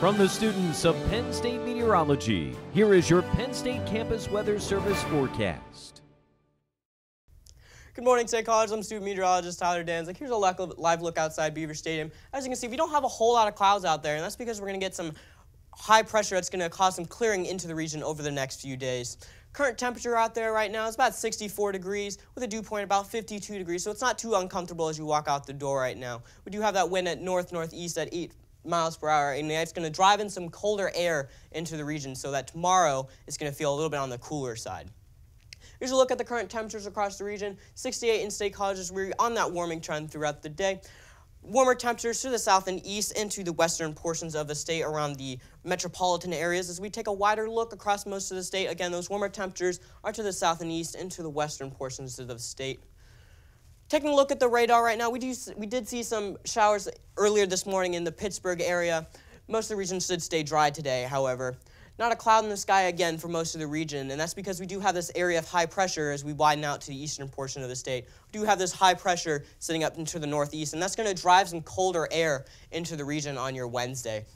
From the students of Penn State Meteorology, here is your Penn State Campus Weather Service forecast. Good morning, State College. I'm student meteorologist Tyler Danzig. Here's a live look outside Beaver Stadium. As you can see, we don't have a whole lot of clouds out there, and that's because we're going to get some high pressure that's going to cause some clearing into the region over the next few days. Current temperature out there right now is about 64 degrees with a dew point about 52 degrees, so it's not too uncomfortable as you walk out the door right now. We do have that wind at north-northeast at 8 miles per hour, and it's going to drive in some colder air into the region so that tomorrow it's going to feel a little bit on the cooler side. Here's a look at the current temperatures across the region. 68 in state colleges. We're on that warming trend throughout the day warmer temperatures to the south and east into the western portions of the state around the metropolitan areas as we take a wider look across most of the state. Again, those warmer temperatures are to the south and east into the western portions of the state. Taking a look at the radar right now, we, do, we did see some showers earlier this morning in the Pittsburgh area. Most of the region should stay dry today, however. Not a cloud in the sky again for most of the region, and that's because we do have this area of high pressure as we widen out to the eastern portion of the state. We do have this high pressure sitting up into the northeast, and that's going to drive some colder air into the region on your Wednesday.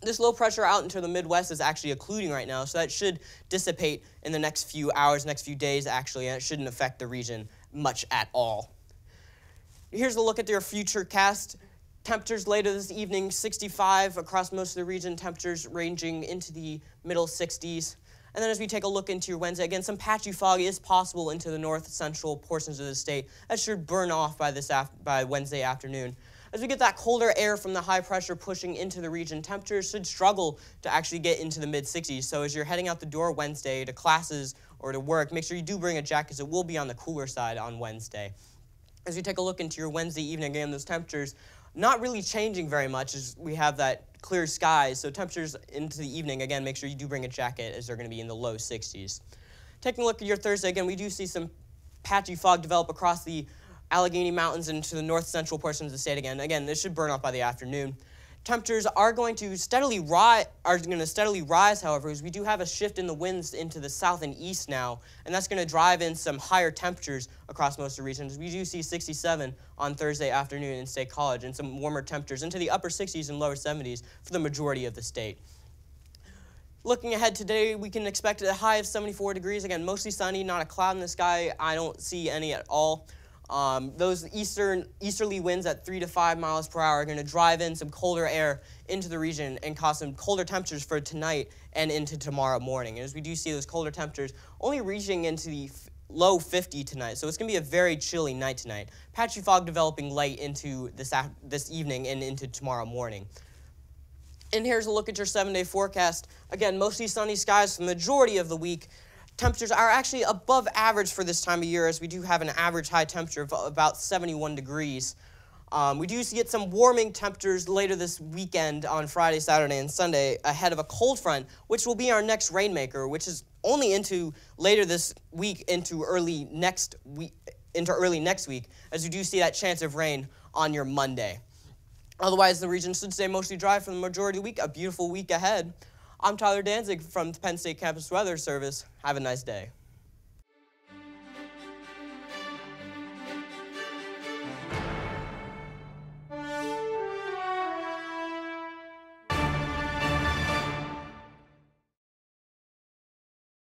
This low pressure out into the Midwest is actually occluding right now, so that should dissipate in the next few hours, next few days, actually, and it shouldn't affect the region much at all. Here's a look at your future cast. Temperatures later this evening, 65 across most of the region, temperatures ranging into the middle 60s. And then as we take a look into your Wednesday, again, some patchy fog is possible into the north central portions of the state. That should burn off by, this by Wednesday afternoon. As we get that colder air from the high pressure pushing into the region, temperatures should struggle to actually get into the mid 60s. So as you're heading out the door Wednesday to classes or to work, make sure you do bring a jacket because it will be on the cooler side on Wednesday. As you take a look into your Wednesday evening, again, those temperatures not really changing very much as we have that clear skies. So temperatures into the evening, again, make sure you do bring a jacket as they're going to be in the low 60s. Taking a look at your Thursday, again, we do see some patchy fog develop across the Allegheny Mountains into the north central portions of the state again. Again, this should burn off by the afternoon. Temperatures are going to steadily rise, are going to steadily rise, however, as we do have a shift in the winds into the south and east now, and that's going to drive in some higher temperatures across most of the regions. We do see 67 on Thursday afternoon in State College and some warmer temperatures into the upper 60s and lower 70s for the majority of the state. Looking ahead today, we can expect a high of 74 degrees. Again, mostly sunny, not a cloud in the sky. I don't see any at all. Um, those eastern easterly winds at three to five miles per hour are going to drive in some colder air into the region and cause some colder temperatures for tonight and into tomorrow morning. And as we do see those colder temperatures only reaching into the low 50 tonight, so it's going to be a very chilly night tonight. Patchy fog developing late into this this evening and into tomorrow morning. And here's a look at your seven-day forecast. Again, mostly sunny skies for the majority of the week temperatures are actually above average for this time of year as we do have an average high temperature of about 71 degrees. Um, we do get some warming temperatures later this weekend on Friday, Saturday, and Sunday ahead of a cold front, which will be our next rainmaker, which is only into later this week into early next week into early next week, as you do see that chance of rain on your Monday. Otherwise, the region should stay mostly dry for the majority of the week. A beautiful week ahead. I'm Tyler Danzig from the Penn State Campus Weather Service. Have a nice day.